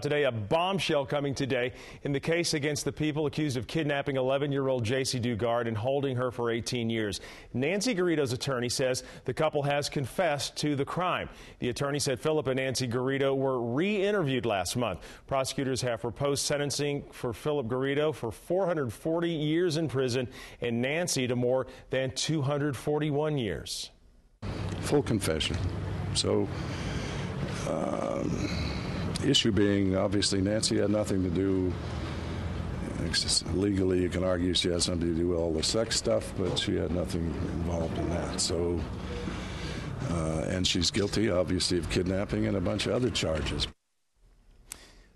Today, a bombshell coming today in the case against the people accused of kidnapping 11 year old Jaycee Dugard and holding her for 18 years. Nancy Garrido's attorney says the couple has confessed to the crime. The attorney said Phillip and Nancy Garrido were re interviewed last month. Prosecutors have proposed sentencing for Phillip Garrido for 440 years in prison and Nancy to more than 241 years. Full confession. So, um, issue being obviously Nancy had nothing to do. Legally, you can argue she had something to do with all the sex stuff, but she had nothing involved in that. So, uh, and she's guilty, obviously, of kidnapping and a bunch of other charges.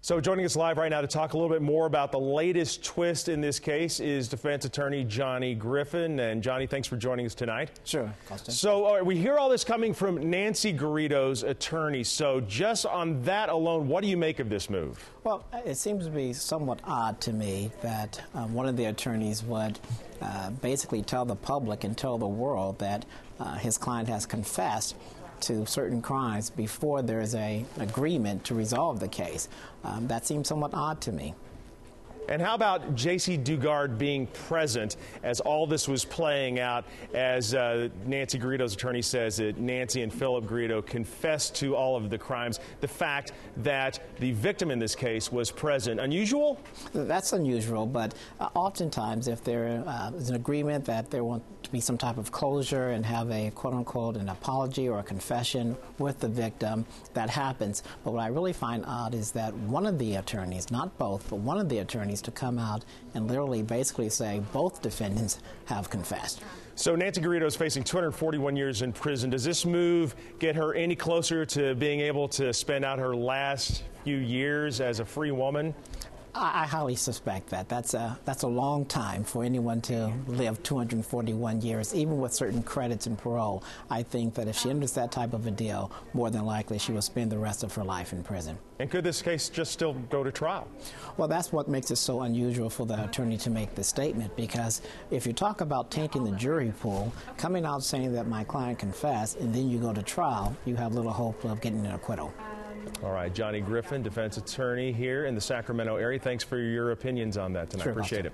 So, joining us live right now to talk a little bit more about the latest twist in this case is defense attorney Johnny Griffin. And, Johnny, thanks for joining us tonight. Sure, Austin. So, we hear all this coming from Nancy Garrido's attorney. So, just on that alone, what do you make of this move? Well, it seems to be somewhat odd to me that um, one of the attorneys would uh, basically tell the public and tell the world that uh, his client has confessed to certain crimes before there's a agreement to resolve the case. Um, that seems somewhat odd to me. And how about Jaycee Dugard being present as all this was playing out? As uh, Nancy Garrido's attorney says that Nancy and Phillip Garrido confessed to all of the crimes. The fact that the victim in this case was present. Unusual? That's unusual, but uh, oftentimes, if there uh, is an agreement that there want to be some type of closure and have a quote unquote an apology or a confession with the victim, that happens. But what I really find odd is that one of the attorneys, not both, but one of the attorneys, to come out and literally basically say both defendants have confessed. So Nancy Garrido is facing 241 years in prison. Does this move get her any closer to being able to spend out her last few years as a free woman? I, I, highly suspect that. That's a, that's a long time for anyone to live 241 years, even with certain credits and parole. I think that if she oh. enters that type of a deal, more than likely she will spend the rest of her life in prison. And could this case just still go to trial? Well, that's what makes it so unusual for the attorney to make the statement because if you talk about tainting the jury pool, coming out saying that my client confessed and then you go to trial, you have little hope of getting an acquittal. All right, Johnny Griffin, defense attorney here in the Sacramento area. Thanks for your opinions on that tonight. Sure, Appreciate it.